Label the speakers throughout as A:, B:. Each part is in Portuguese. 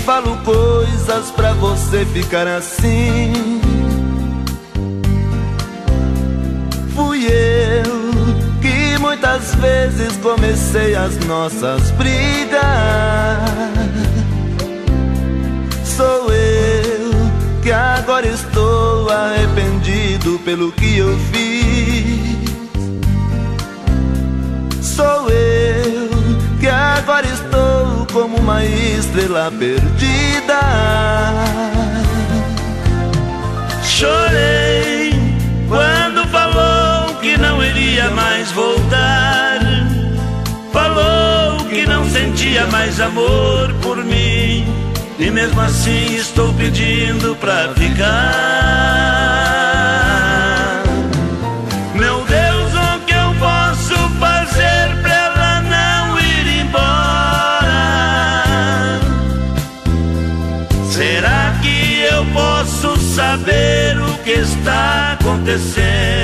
A: falo coisas pra você ficar assim. Fui eu que muitas vezes comecei as nossas brigas. Sou eu que agora estou arrependido pelo que eu fiz. Uma estrela perdida.
B: Chorei quando falou que não iria mais voltar. Falou que não sentia mais amor por mim. E mesmo assim estou pedindo pra ficar. Saber o que está acontecendo?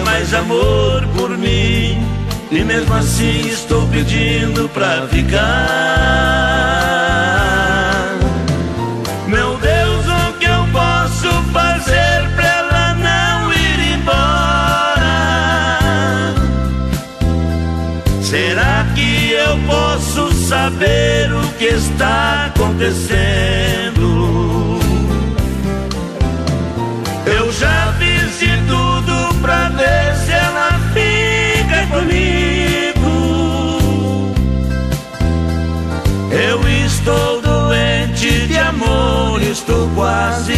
B: Mais amor por mim. E mesmo assim estou pedindo pra ficar. Meu Deus, o que eu posso fazer pra ela não ir embora? Será que eu posso saber o que está acontecendo?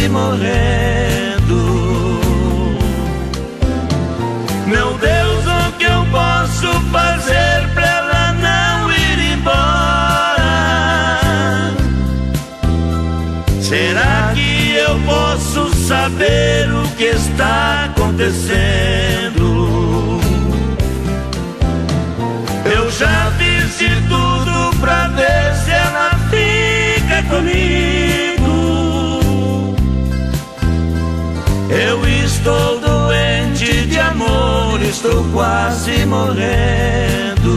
B: Morrendo. Meu Deus, o que eu posso fazer pra ela não ir embora? Será que eu posso saber o que está acontecendo? Estou doente de amor, estou quase morrendo.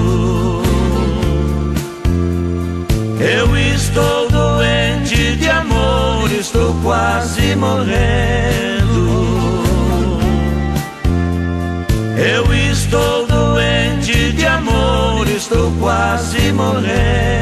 B: Eu estou doente de amor, estou quase morrendo. Eu estou doente de amor, estou quase morrendo.